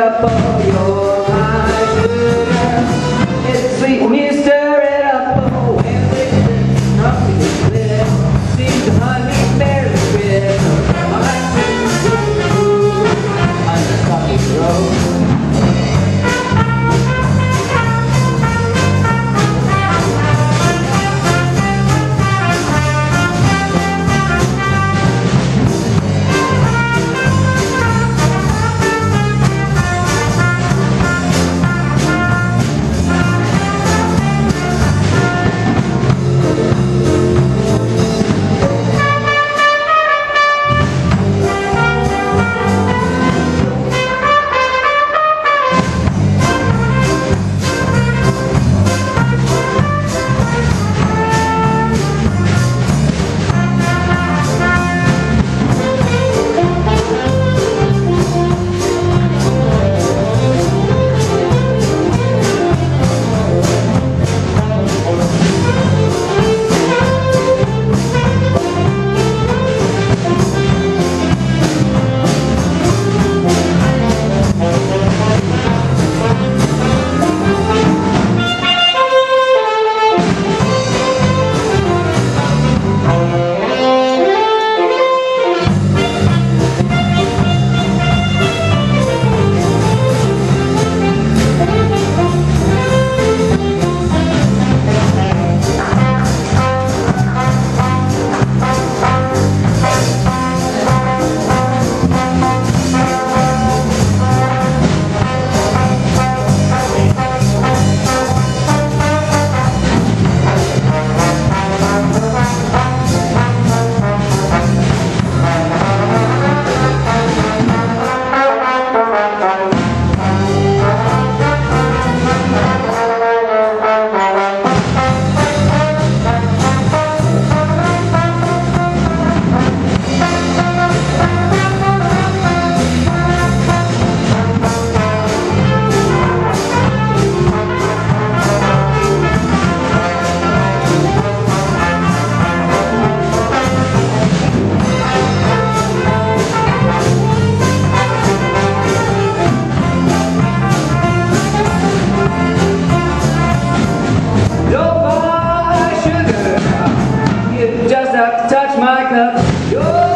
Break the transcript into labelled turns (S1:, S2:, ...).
S1: couple touch my cup. Yo!